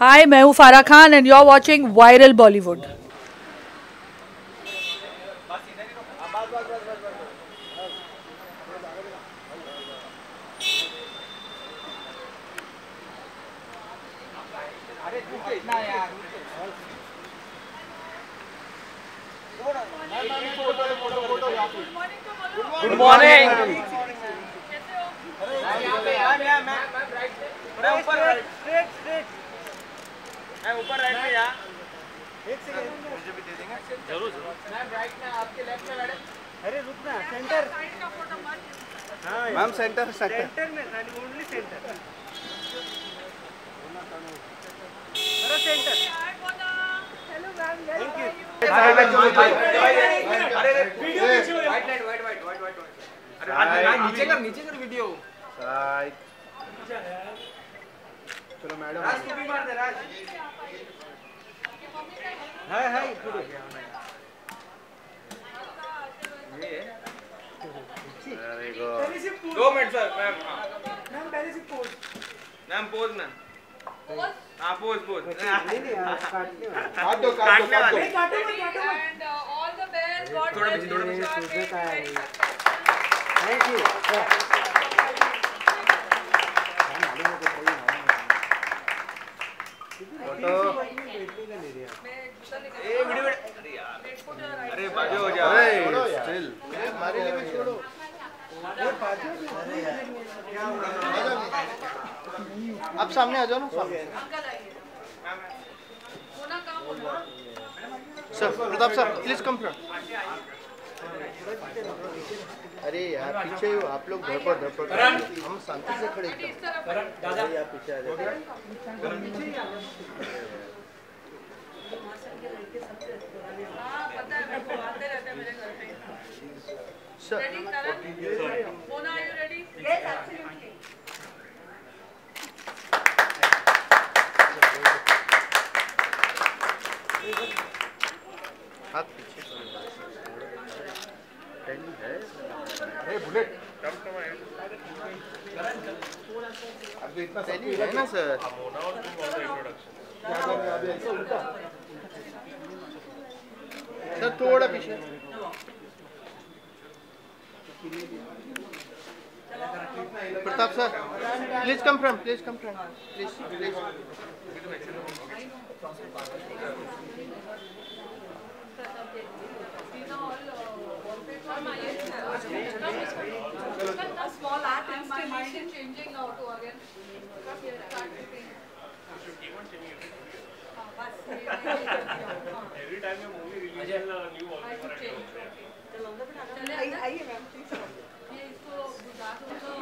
हाय मैं हूँ Farah Khan and you are watching viral Bollywood good morning मैं ऊपर स्ट्रेट स्ट्रेट मैं ऊपर राइट एक सेकंड मुझे भी दे देंगे जरूर जरूर राइट में आपके लेफ्ट में अरे रुकना सेंटर मैम सेंटर सेंटर में ओनली सेंटर नीचे कर नीचे कर वीडियो चलो मैडम राज तू भी मार दे राज है है पूरे ये दो मिनट सर मैम हाँ। मैम पहले से पोज मैम पोज मैम हां पोज पोज नहीं नहीं यार काटने वाले काट दो काट दो काट दो काटो मत काटो मत and all the best god थोड़ा पीछे थोड़ा पीछे सुजे का है थैंक यू अरे बाजू हो जा अरे स्टिल हमारे लिए छोड़ो आप सामने आ जाओ ना sir Pratap sir please come अरे यार पीछे हो आप लोग घर पर धड़पड़ पर हम शांति से खड़े दादा पीछे आ जाओ Sure. Ready, Karan? Yes, Mona, are you ready? Yes, absolutely. हाथ पीछे है बुलेट कम कम अब इतना सब है ना सर मोना और तुम और इंट्रोडक्शन सर थोड़ा पीछे Pratap sir please come from please come from Every time a movie releases, a new algorithm. आइए मैम, प्लीज। ये इसको बुझा दो तो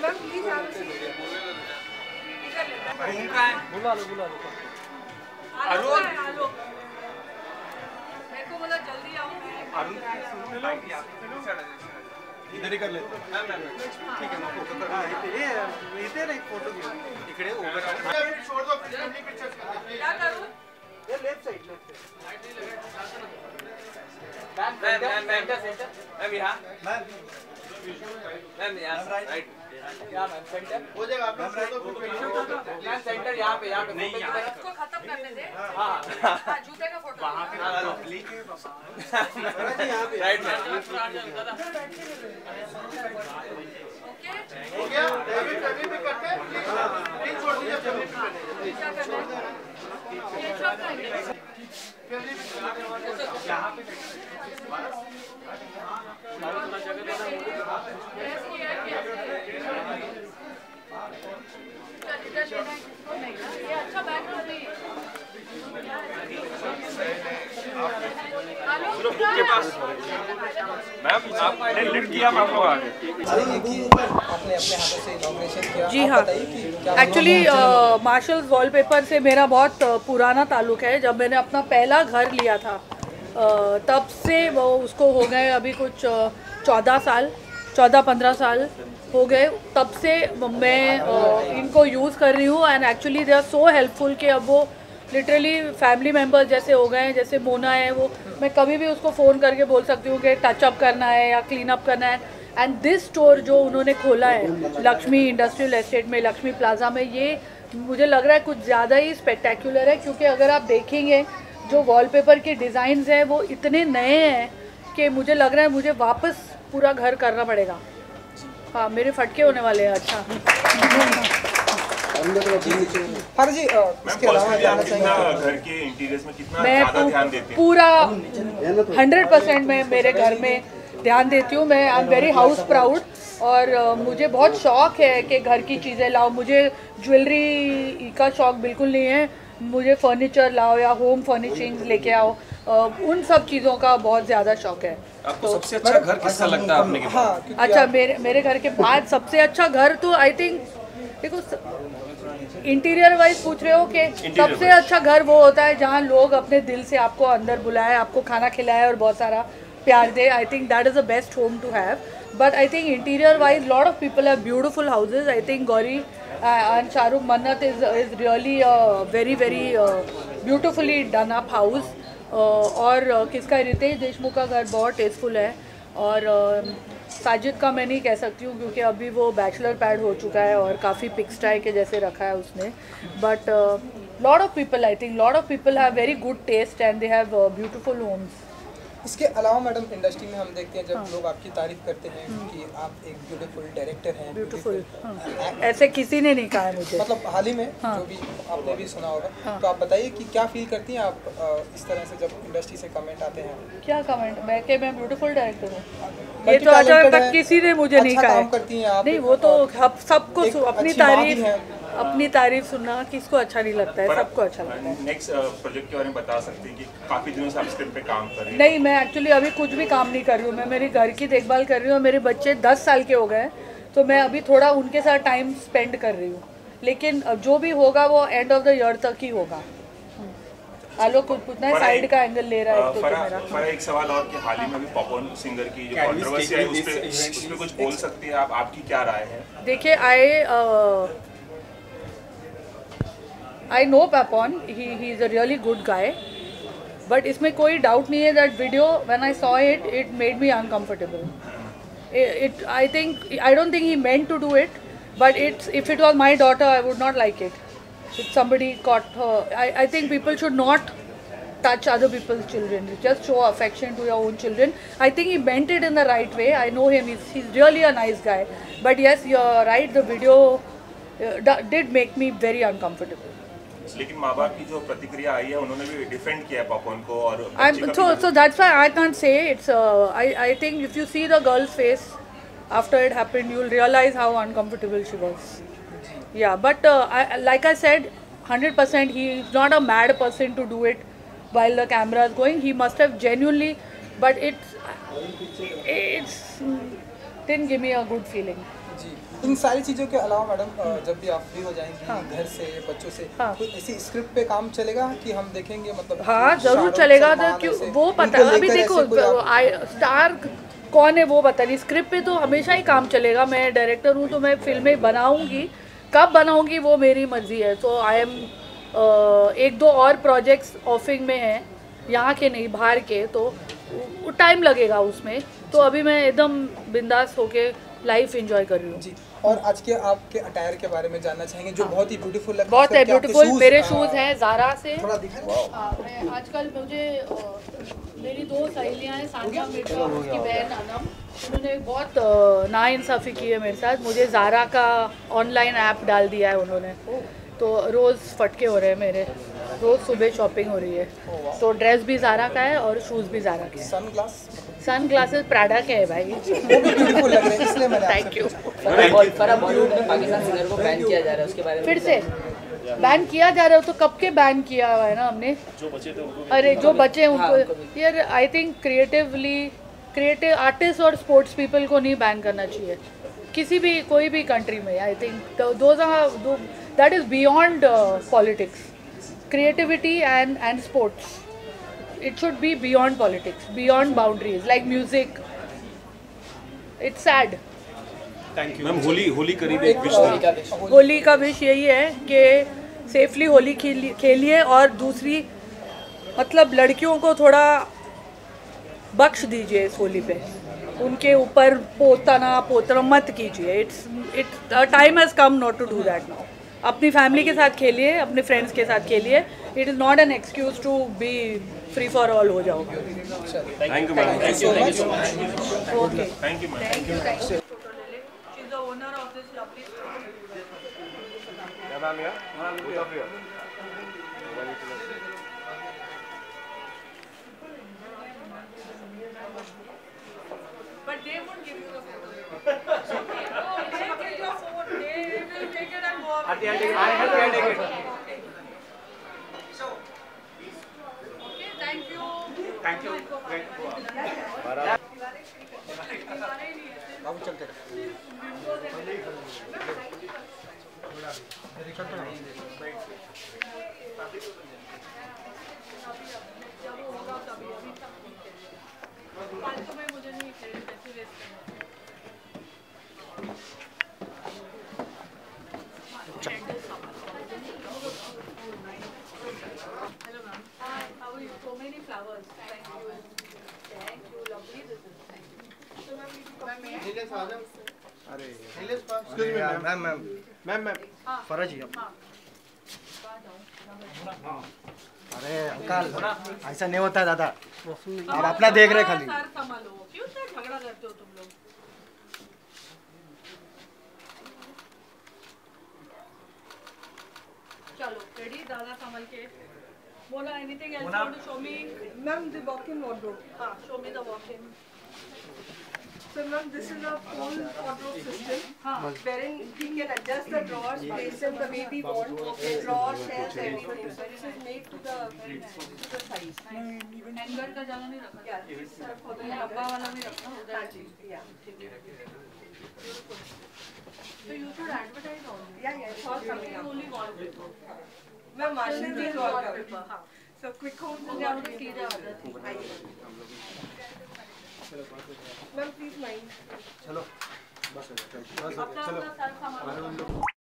बुला लो बुला लो अरुण मेरे को बोला जल्दी आओ अरुण इधर ही कर लेते हाँ, हाँ, हाँ। ठीक है ये इथे ना एक फोटो घेऊ इकडे उभं राहून सोड दो पिक्चर्स क्या करू ये left side left side ma'am ma'am ma'am ma'am ma'am यहां मैम मैम यहां राइट क्या मैम सेंटर हो जाएगा आप लोग मैम सेंटर तो यहाँ पे यहाँ पे नहीं इसको खत्म करने दे हाँ, हाँ।, हाँ जूते का फोटो वहाँ पे हाँ, राइट ओके हो गया डेबिट करने पे करते प्लीज छोड़ दीजिए जी हाँ एक्चुअली मार्शल वॉलपेपर से मेरा बहुत uh, पुराना ताल्लुक है जब मैंने अपना पहला घर लिया था uh, तब से वो उसको हो गए अभी कुछ uh, चौदह साल चौदह पंद्रह साल हो गए तब से मैं इनको यूज़ कर रही हूँ and actually they are so helpful कि अब वो लिटरली फैमिली मेम्बर्स जैसे हो गए हैं जैसे मोना है वो मैं कभी भी उसको फ़ोन करके बोल सकती हूँ कि टचअप करना है या क्लीन अप करना है एंड दिस स्टोर जो उन्होंने खोला है लक्ष्मी इंडस्ट्रियल एस्टेट में लक्ष्मी प्लाजा में ये मुझे लग रहा है कुछ ज़्यादा ही स्पेक्टेकुलर है क्योंकि अगर आप देखेंगे जो वॉलपेपर के डिज़ाइंस हैं वो इतने नए हैं कि मुझे लग रहा है मुझे वापस पूरा घर करना पड़ेगा हाँ मेरे फटके होने वाले हैं अच्छा जी इसके मैं पूरा हंड्रेड परसेंट मैं मेरे घर में ध्यान देती हूँ मैं I am very house proud और मुझे बहुत शौक है कि घर की चीज़ें लाओ मुझे ज्वेलरी का शौक बिल्कुल नहीं है मुझे फर्नीचर लाओ या होम फर्निशिंग लेके आओ उन सब चीज़ों का बहुत ज़्यादा शौक है आपको तो, सबसे अच्छा घर किसका लगता है आपने हाँ, अच्छा मेरे मेरे घर के बाद सबसे अच्छा घर तो आई थिंक देखो इंटीरियर वाइज पूछ रहे हो कि सबसे अच्छा घर वो होता है जहाँ लोग अपने दिल से आपको अंदर बुलाए आपको खाना खिलाए और बहुत सारा प्यार दे I think that is the best home to have but I think interior wise lot of people have beautiful houses I think Gauri Uh, and Shahrukh Mannat is, uh, is really a uh, very, very beautifully done up house. और किसका रितेश देशमुख का घर बहुत tasteful है और Sajid um, का मैं नहीं कह सकती हूँ क्योंकि अभी वो बैचलर पैड हो चुका है और काफ़ी पिक्स के जैसे रखा है उसने but lot of people I think lot of people have very good taste and they have beautiful homes इसके अलावा मैडम इंडस्ट्री में हम देखते हैं जब हाँ। लोग आपकी तारीफ करते हैं हाँ। कि आप एक ब्यूटीफुल डायरेक्टर हैं ब्यूटीफुल हाँ। uh, ऐसे किसी ने नहीं कहा है मुझे मतलब हाल ही में हाँ। जो भी आपने भी सुना होगा हाँ। तो आप बताइए कि क्या फील करती हैं आप uh, इस तरह से जब इंडस्ट्री से कमेंट आते हैं क्या कमेंट मैं कि मैं ब्यूटीफुल डायरेक्टर हूँ हाँ, तो ये तो आज अच्छा तक किसी ने मुझे नहीं अच्छा कहा करती हैं नहीं वो तो सबको अपनी तारीफ अपनी तारीफ सुनना किसको अच्छा नहीं लगता है सबको अच्छा लगता है नेक्स्ट प्रोजेक्ट uh, के बारे में बता सकते हैं कि काफ़ी दिनों से आप स्क्रिप्ट पे काम कर रही नहीं मैं एक्चुअली अभी कुछ भी काम नहीं कर रही हूँ मैं मेरे घर की देखभाल कर रही हूँ मेरे बच्चे दस साल के हो गए तो मैं अभी थोड़ा उनके साथ टाइम स्पेंड कर रही हूँ लेकिन जो भी होगा वो एंड ऑफ द ईयर तक ही होगा अच्छा। आलोक कुछ पूछना है साइड का एंगल ले रहा है तो फरा, मेरा एक सवाल और कि हाल ही में भी पॉपकॉर्न सिंगर की जो कंट्रोवर्सी है उस पे कुछ बोल सकती है आप आपकी क्या राय है देखिए आई I know Papon, he is a really good guy, but ismein koi doubt nahin hai that video when I saw it, it made me uncomfortable. I don't think he meant to do it, but if it was my daughter, I would not like it. If somebody caught her, I think people should not touch other people's children. Just show affection to your own children. I think he meant it in the right way. I know him; he's really a nice guy. But yes, you're right. The video uh, did make me very uncomfortable. लेकिन माँ बाप की जो प्रतिक्रिया आई है उन्होंने भी defend किया है पापा उनको और so so that's why I can't say it's I I think if you see the girl's face after it happened you will realize how uncomfortable she was yeah but uh, I, like i said 100% he is not a mad person to do it while the camera is going he must have genuinely but it's it's didn't give me a good feeling जी इन सारी चीज़ों के अलावा madam जब भी आप free हो जाएंगी हाँ। घर से बच्चों से हाँ। कोई ऐसी स्क्रिप्ट पे काम चलेगा कि हम देखेंगे मतलब हाँ जरूर चलेगा क्यों वो पता अभी देखो स्टार कौन है वो बता रही स्क्रिप्ट पे तो हमेशा ही काम चलेगा मैं डायरेक्टर हूँ तो मैं फिल्में बनाऊँगी कब बनाऊँगी वो मेरी मर्जी है तो आई एम एक दो और प्रोजेक्ट्स ऑफिंग में हैं यहाँ के नहीं बाहर के तो टाइम लगेगा उसमें तो अभी मैं एकदम बिंदास होके लाइफ एंजॉय कर रही हूँ और आज के आपके अटायर के बारे में जानना चाहेंगे जो हाँ। बहुत ही ब्यूटीफुल लगता बहुत है ब्यूटीफुल मेरे शूज हाँ। हैं जारा से थोड़ा हाँ, मैं आजकल मुझे मेरी दो सहेलियाँ हैं सानिया उन्होंने बहुत नाइंसाफ़ी की है मेरे साथ मुझे जारा का ऑनलाइन ऐप डाल दिया है उन्होंने तो रोज़ फटके हो रहे हैं मेरे रोज़ सुबह शॉपिंग हो रही है तो ड्रेस भी जारा का है और शूज़ भी जारा के सनग्लास सन ग्लासेस प्राडा के है भाई वो भी ब्यूटीफुल लग रहे हैं इसलिए थैंक यू बॉलीवुड में पाकिस्तान सिंगर को बैन किया जा रहा है उसके बारे में फिर से बैन किया जा रहा है तो कब के बैन किया हुआ है ना हमने जो बचे थे उनको अरे जो बचे हैं हाँ, उनको यार I think creatively creative artist और स्पोर्ट्स पीपल को नहीं बैन करना चाहिए किसी भी कोई भी कंट्री में I think though that is beyond politics creativity and and sports it should be beyond politics, beyond boundaries, like music. It's sad. thank you ma'am holi holi kareeb ek wish tha holi ka wish yahi hai कि safely holi kheliye aur dusri मतलब लड़कियों को थोड़ा बख्श दीजिए इस होली पे उनके ऊपर पोताना पोतना मत कीजिए it's it time has come not to do that now अपनी फैमिली के साथ खेलिए अपने फ्रेंड्स के साथ खेलिए It is not an excuse to be free for all हो जाओ thank you ma'am thank you so much okay thank you ma'am She's the owner of this lovely store. Check करो Hello ma'am. Hi, how are you? So many flowers. Thank you. Thank you. Lovely this is. Thank you. So ma'am, we do अरे ma'am ma'am ma'am ma'am फरज ही अरे uncle ऐसा नहीं होता दादा आप अपना देख रहे खाली झगड़ा करते हो तुम लोग चलो रेडी दादा संभल के Mona, anything else Mona. you want to show me? Ma'am, the walk-in wardrobe. Ah, show me the walk-in. So, ma'am, this is a full wardrobe system हाँ wherein we can adjust the drawers, place them the way we want. Okay, drawers, shelves, everything. So this is made to the to the size. Hanger का ज्यादा नहीं रखा Yeah, this is uh, for the डब्बा वाला भी रखना उधर ਹਾਂਜੀ, yeah. तो you should advertise on Yeah, yeah, it's all coming up. Only wallpaper Ma'am, Marshall is all coming. Wallpaper हाँ So quick homes वो is जाओ all तो सीधे आ जाती चलो बस हो चलो चलो